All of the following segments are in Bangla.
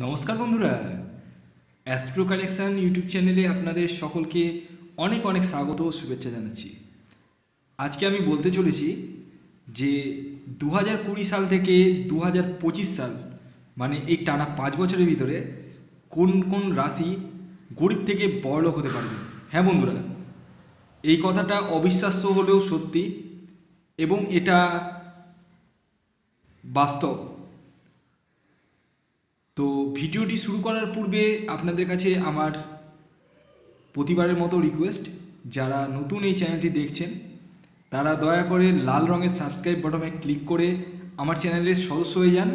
নমস্কার বন্ধুরা। অ্যাস্ট্রো কালেকশন ইউটিউব চ্যানেলে আপনাদের সকলকে অনেক অনেক স্বাগত ও শুভেচ্ছা জানাচ্ছি। আজকে আমি বলতে চলেছি যে দু হাজার কুড়ি সাল থেকে দু হাজার পঁচিশ সাল মানে এই টানা পাঁচ বছরের ভিতরে কোন কোন রাশি গরিব থেকে বড়লোক হতে পারবে? হ্যাঁ বন্ধুরা, এই কথাটা অবিশ্বাস্য হলেও সত্যি এবং এটা বাস্তব। তো ভিডিওটি শুরু করার পূর্বে আপনাদের কাছে আমার প্রতিবারের মতো রিকোয়েস্ট যারা নতুন এই চ্যানেলটি দেখছেন, তারা দয়া করে লাল রঙের সাবস্ক্রাইব বটনে ক্লিক করে আমার চ্যানেলের সদস্য হয়ে যান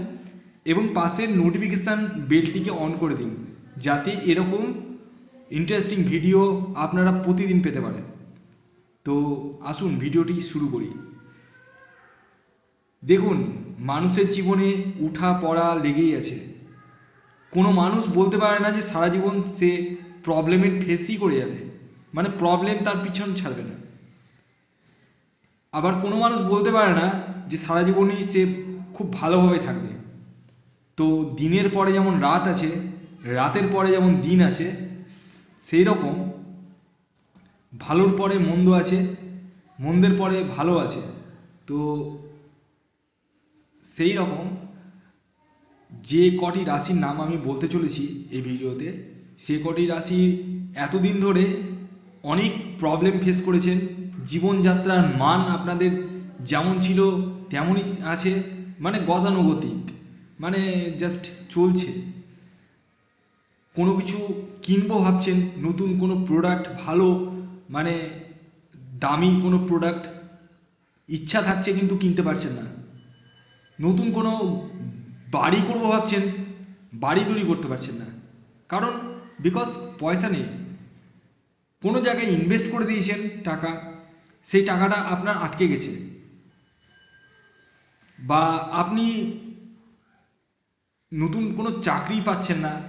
এবং পাশের নোটিফিকেশান বেলটিকে অন করে দিন, যাতে এরকম ইন্টারেস্টিং ভিডিও আপনারা প্রতিদিন পেতে পারেন। তো আসুন ভিডিওটি শুরু করি। দেখুন, মানুষের জীবনে উঠা পড়া লেগেই আছে। কোনো মানুষ বলতে পারে না যে সারা জীবন সে প্রবলেমের ফেসই করে যাবে। মানে প্রবলেম তার পিছন ছাড়বে না। আবার কোনো মানুষ বলতে পারে না যে সারা জীবনই সে খুব ভালোভাবে থাকবে। তো দিনের পরে যেমন রাত আছে, রাতের পরে যেমন দিন আছে সেই রকম ভালোর পরে মন্দ আছে, মন্দের পরে ভালো আছে। তো সেই রকম যে কটি রাশির নাম আমি বলতে চলেছি এই ভিডিওতে, সে কটি রাশি এতদিন ধরে অনেক প্রবলেম ফেস করেছেন, জীবনযাত্রার মান আপনাদের যেমন ছিল তেমনই আছে মানে গতানুগতিক মানে জাস্ট চলছে। কোনো কিছু কিনবো ভাবছেন, নতুন কোনো প্রোডাক্ট ভালো মানে দামি কোনো প্রোডাক্ট ইচ্ছা থাকছে কিন্তু কিনতে পারছেন না। নতুন কোনো বাড়ি করব ভাবছেন, বাড়ি তৈরি করতে পারছেন না। কারণ বিকজ পয়সা নেই। কোনো জায়গায় ইনভেস্ট করে দিয়েছেন টাকা, সেই টাকাটা আপনার আটকে গেছে। বা আপনি নতুন কোনো চাকরি পাচ্ছেন না,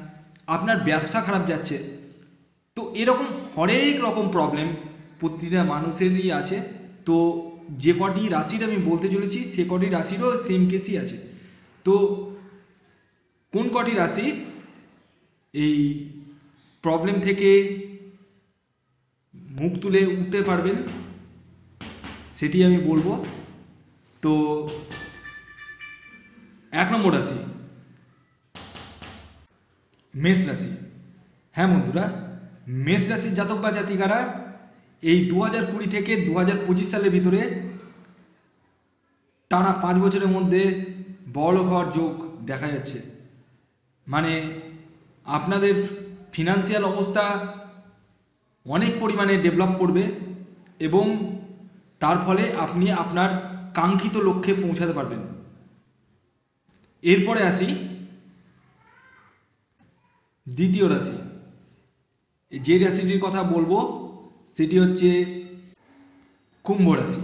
আপনার ব্যবসা খারাপ যাচ্ছে, তো এরকম হরেক রকম প্রবলেম প্রতিটা মানুষেরই আছে। তো যে কটি রাশির আমি বলতে চলেছি, সে কটি রাশিরও সেম কেসই আছে। তো কোন কটি রাশির এই প্রবলেম থেকে মুখ তুলে উঠতে পারবেন, সেটি আমি বলব। তো এক নম্বর রাশি, মেষ রাশি। হ্যাঁ বন্ধুরা, মেষ রাশির জাতক বা জাতিকারা এই দু হাজার কুড়ি থেকে দু হাজার পঁচিশ সালের ভিতরে টানা পাঁচ বছরের মধ্যে বড়লোক হওয়ার যোগ দেখা যাচ্ছে। মানে আপনাদের ফিনান্সিয়াল অবস্থা অনেক পরিমাণে ডেভেলপ করবে এবং তার ফলে আপনি আপনার কাঙ্ক্ষিত লক্ষ্যে পৌঁছাতে পারবেন। এরপরে আসি, দ্বিতীয় রাশি। যে রাশিটির কথা বলব, সেটি হচ্ছে কুম্ভ রাশি।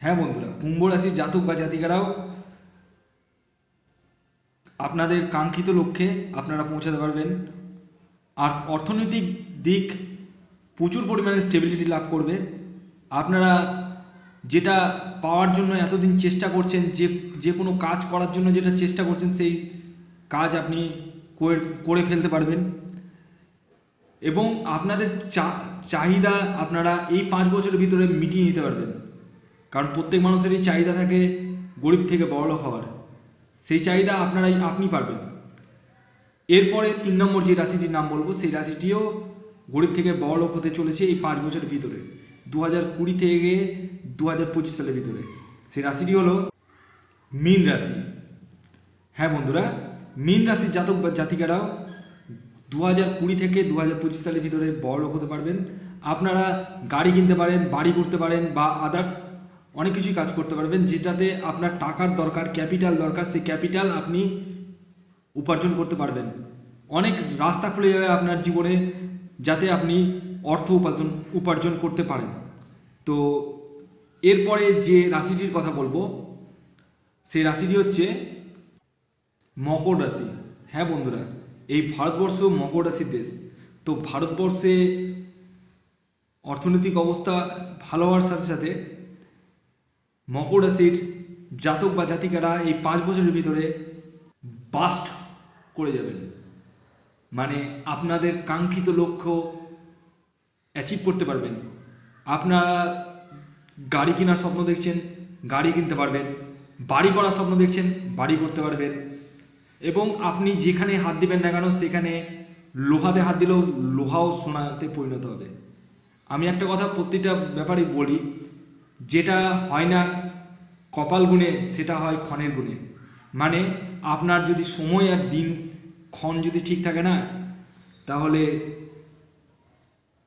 হ্যাঁ বন্ধুরা, কুম্ভ রাশির জাতক বা জাতিকারাও আপনাদের কাঙ্ক্ষিত লক্ষ্যে আপনারা পৌঁছাতে পারবেন। আর অর্থনৈতিক দিক প্রচুর পরিমাণে স্টেবিলিটি লাভ করবে। আপনারা যেটা পাওয়ার জন্য এতদিন চেষ্টা করছেন, যে যে কোনো কাজ করার জন্য যেটা চেষ্টা করছেন, সেই কাজ আপনি করে ফেলতে পারবেন। এবং আপনাদের চাহিদা আপনারা এই পাঁচ বছরের ভিতরে মিটিয়ে নিতে পারবেন। কারণ প্রত্যেক মানুষেরই চাহিদা থাকে গরিব থেকে বড়লোক হওয়ার। সেই চাহিদা আপনারাই, আপনি পারবেন। এরপরে তিন নম্বর যে রাশিটির নাম বলব, সেই রাশিটিও গরিব থেকে বড়লোক হতে চলেছে এই পাঁচ বছরের ভিতরে। দু হাজার কুড়ি থেকে দু হাজার পঁচিশ সালের ভিতরে। সেই রাশিটি হলো মীন রাশি। হ্যাঁ বন্ধুরা, মীন রাশির জাতক বা জাতিকারাও দু হাজার কুড়ি থেকে দু হাজার পঁচিশ সালের ভিতরে বড়লোক হতে পারবেন। আপনারা গাড়ি কিনতে পারেন, বাড়ি করতে পারেন বা আদার্স অনেক কিছুই কাজ করতে পারবেন, যেটাতে আপনার টাকার দরকার, ক্যাপিটাল দরকার, সেই ক্যাপিটাল আপনি উপার্জন করতে পারবেন। অনেক রাস্তা খুলে যাবে আপনার জীবনে, যাতে আপনি অর্থ উপার্জন উপার্জন করতে পারেন। তো এরপরে যে রাশিটির কথা বলব, সেই রাশিটি হচ্ছে মকর রাশি। হ্যাঁ বন্ধুরা, এই ভারতবর্ষ মকর রাশির দেশ। তো ভারতবর্ষে অর্থনৈতিক অবস্থা ভালো হওয়ার সাথে সাথে মকর রাশির জাতক বা জাতিকারা এই পাঁচ বছরের ভিতরে বাস্ট করে যাবেন। মানে আপনাদের কাঙ্ক্ষিত লক্ষ্য অ্যাচিভ করতে পারবেন। আপনারা গাড়ি কেনার স্বপ্ন দেখছেন, গাড়ি কিনতে পারবেন, বাড়ি করার স্বপ্ন দেখছেন, বাড়ি করতে পারবেন। এবং আপনি যেখানে হাত দিবেন না কেন, সেখানে লোহাতে হাত দিলেও লোহাও সোনাতে পরিণত হবে। আমি একটা কথা প্রতিটা ব্যাপারে বলি যেটা হয় না কপাল গুণে, সেটা হয় ক্ষণের গুণে। মানে আপনার যদি সময় আর দিন, ক্ষণ যদি ঠিক থাকে না, তাহলে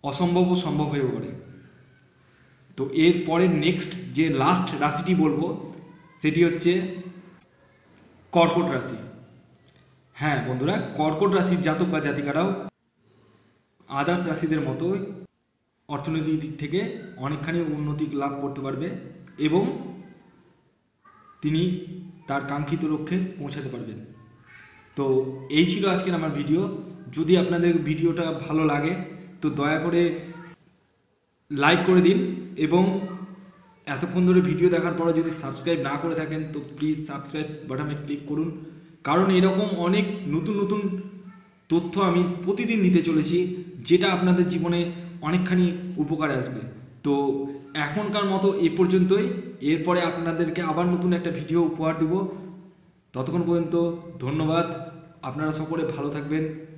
অসম্ভবও সম্ভব হয়ে পড়ে তো এরপরে নেক্সট যে লাস্ট রাশিটি বলব, সেটি হচ্ছে কর্কট রাশি। হ্যাঁ বন্ধুরা, কর্কট রাশির জাতক বা জাতিকারাও আদার্স রাশিদের মতোই অর্থনৈতিক দিক থেকে অনেকখানি উন্নতি লাভ করতে পারবে এবং তিনি তার কাঙ্ক্ষিত লক্ষ্যে পৌঁছাতে পারবেন। তো এই ছিল আজকের আমার ভিডিও। যদি আপনাদের ভিডিওটা ভালো লাগে, তো দয়া করে লাইক করে দিন এবং এতক্ষণ ধরে ভিডিও দেখার পরে যদি সাবস্ক্রাইব না করে থাকেন, তো প্লিজ সাবস্ক্রাইব বাটনে ক্লিক করুন। কারণ এরকম অনেক নতুন নতুন তথ্য আমি প্রতিদিন দিতে চলেছি, যেটা আপনাদের জীবনে অনেকখানি উপকারে আসবে। তো এখনকার মতো এ পর্যন্তই। এরপরে আপনাদেরকে আবার নতুন একটা ভিডিও উপহার দেব। ততক্ষণ পর্যন্ত ধন্যবাদ। আপনারা সকলে ভালো থাকবেন।